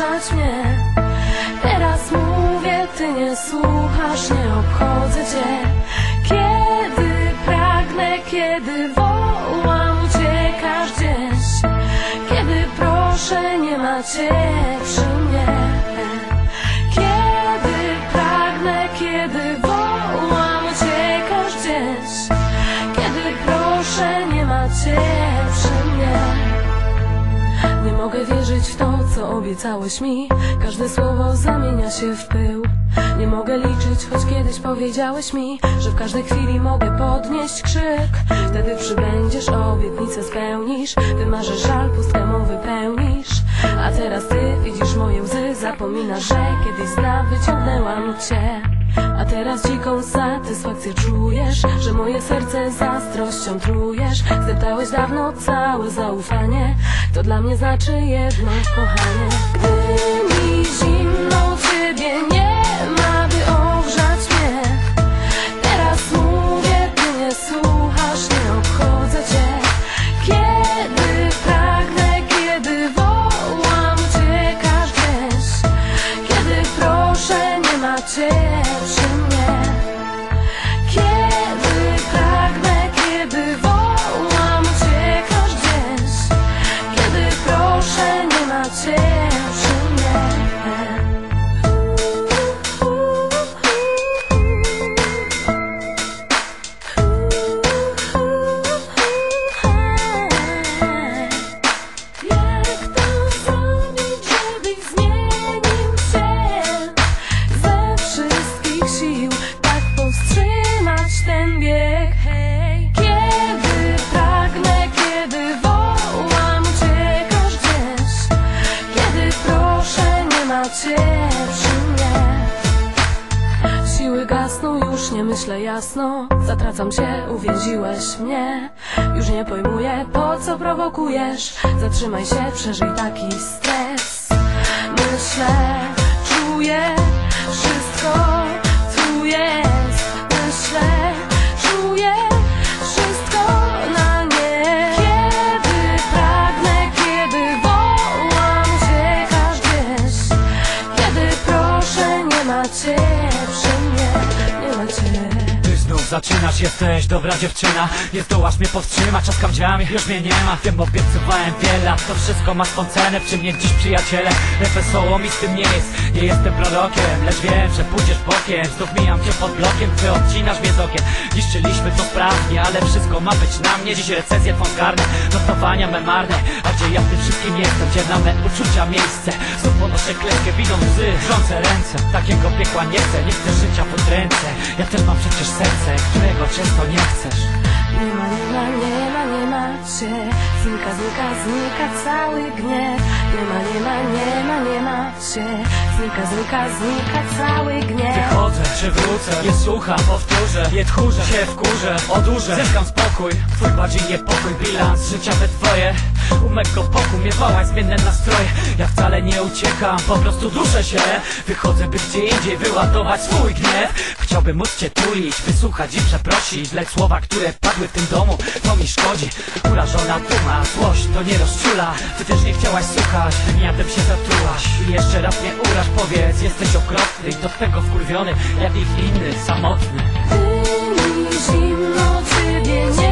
obchodzać mnie. Teraz mówię, ty nie słuchasz, nie obchodzę cię. Kiedy pragnę, kiedy wołam, uciekasz gdzieś Kiedy proszę, nie ma cię przy mnie mogę wierzyć w to, co obiecałeś mi. Każde słowo zamienia się w pył. Nie mogę liczyć, choć kiedyś powiedziałeś mi Że w każdej chwili mogę podnieść krzyk. Wtedy przybędziesz, obietnicę spełnisz. Wymarzysz żal, pustkę mą wypełnisz. A teraz ty widzisz moje łzy Zapominasz, że kiedyś z dna wyciągnęłam cię a teraz dziką satysfakcję czujesz Że moje serce zazdrością trujesz. Zdeptałeś dawno całe zaufanie To dla mnie znaczy jedno kochanie. Gdy mi zimno ciebie nie nie myślę jasno. Zatracam się, uwięziłeś mnie. Już nie pojmuję, po co prowokujesz. Zatrzymaj się, przeżyj taki stres. Myślę, czuję Wszystko tu jest. Myślę, czuję Wszystko na nie. Kiedy pragnę, kiedy wołam Uciekasz gdzieś Kiedy proszę, nie ma zaczynasz, jesteś dobra dziewczyna. Nie zdołasz mnie powstrzymać, czaskam drzwiami, już mnie nie ma. Wiem, obiecywałem wiele to wszystko ma swą cenę. Przy mnie dziś przyjaciele, lecz wesoło mi z tym nie jest. Nie jestem prorokiem, lecz wiem, że pójdziesz bokiem. Znów mijam cię pod blokiem, ty odcinasz mnie z okien. Niszczyliśmy to sprawnie, ale wszystko ma być na mnie. Dziś recenzję twą zgarnę, notowania me marne. A gdzie ja w tym wszystkim jestem, gdzie na me uczucia miejsce? Znów ponoszę klęskę, winą łzy, ręce. Takiego piekła nie chcę, nie chcę życia pod ręce. Ja też mam przecież serce, którego często nie chcesz. Nie ma, nie ma, nie ma, nie ma cię. Znika, znika, znika cały gniew. Nie ma, nie ma, nie ma, nie ma cię. Znika, znika, znika cały gniew. Wychodzę, czy wrócę, nie słucham, powtórzę. Nie tchórzę, się wkurzę, odurzę Zyskam spokój, twój bardziej niepokój Bilans życia we twoje U mego boku miewałaś zmienne nastroje. Ja wcale nie uciekam, po prostu duszę się. Wychodzę, by gdzie indziej wyładować swój gniew. Chciałbym móc cię tulić, wysłuchać i przeprosić. Lecz słowa, które padły w tym domu, to mi szkodzi. Urażona duma, złość to nie rozczula. Ty też nie chciałaś słuchać, miadem się zatrułaś. I jeszcze raz mnie uraż, powiedz, jesteś okropny I do tego wkurwiony, jak ich inny, samotny. Zimno ciebie nie